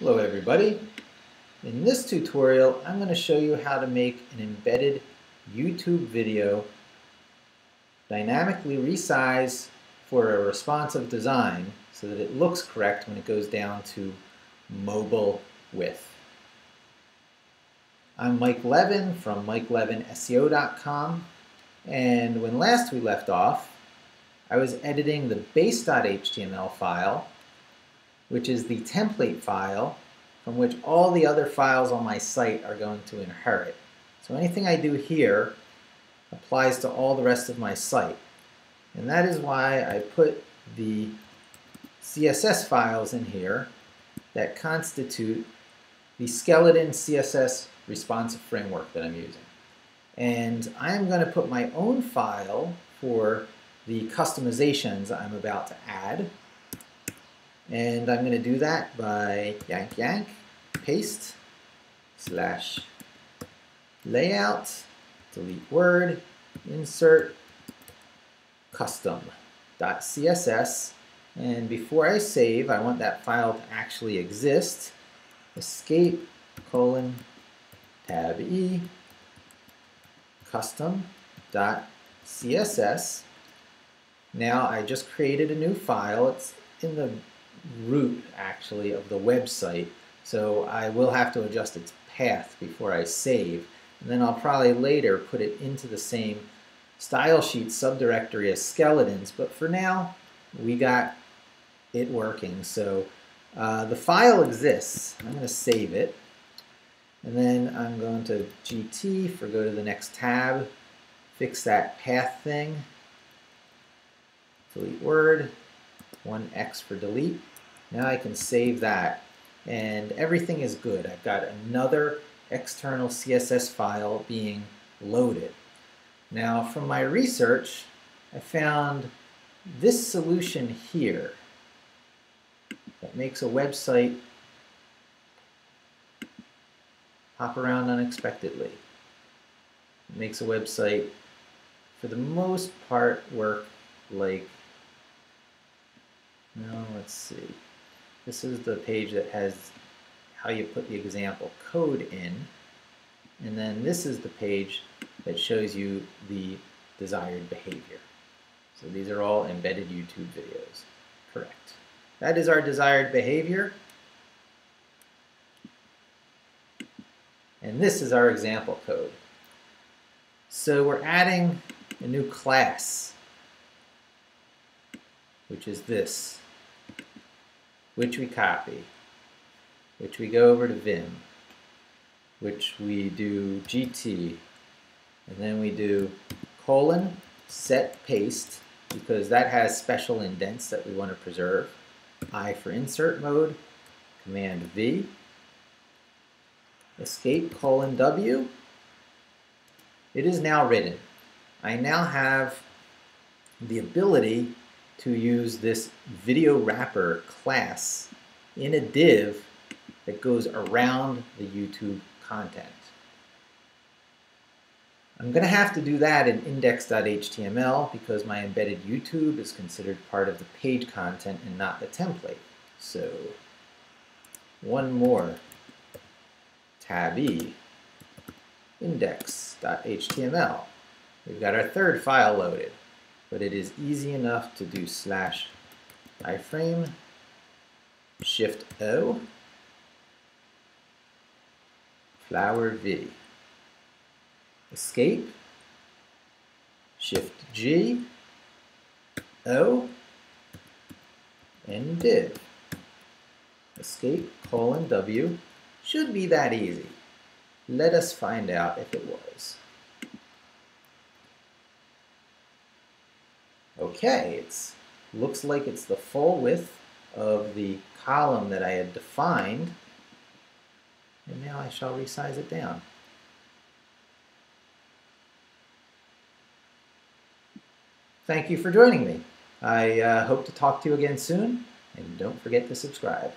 Hello everybody. In this tutorial I'm going to show you how to make an embedded YouTube video dynamically resize for a responsive design so that it looks correct when it goes down to mobile width. I'm Mike Levin from MikeLevinSEO.com and when last we left off I was editing the base.html file which is the template file from which all the other files on my site are going to inherit. So anything I do here applies to all the rest of my site. And that is why I put the CSS files in here that constitute the skeleton CSS responsive framework that I'm using. And I'm going to put my own file for the customizations I'm about to add and I'm going to do that by yank yank, paste, slash layout, delete word, insert, custom.css. And before I save, I want that file to actually exist. Escape, colon, tab E, custom.css. Now I just created a new file. It's in the root actually of the website. So I will have to adjust its path before I save. And then I'll probably later put it into the same style sheet subdirectory as skeletons. But for now we got it working. So uh, the file exists. I'm going to save it. And then I'm going to GT for go to the next tab fix that path thing delete word 1x for delete now I can save that and everything is good. I've got another external CSS file being loaded. Now from my research, I found this solution here that makes a website hop around unexpectedly. It makes a website, for the most part, work like, no, let's see. This is the page that has how you put the example code in. And then this is the page that shows you the desired behavior. So these are all embedded YouTube videos. Correct. That is our desired behavior. And this is our example code. So we're adding a new class, which is this which we copy, which we go over to Vim, which we do GT, and then we do colon set paste because that has special indents that we want to preserve. I for insert mode, command V, escape colon W. It is now written. I now have the ability to use this video wrapper class in a div that goes around the YouTube content. I'm going to have to do that in index.html because my embedded YouTube is considered part of the page content and not the template. So one more, tab E, index.html. We've got our third file loaded but it is easy enough to do slash iframe, shift O, flower V, escape, shift G, O, and div. Escape colon W should be that easy. Let us find out if it was. Okay, it looks like it's the full width of the column that I had defined. And now I shall resize it down. Thank you for joining me. I uh, hope to talk to you again soon, and don't forget to subscribe.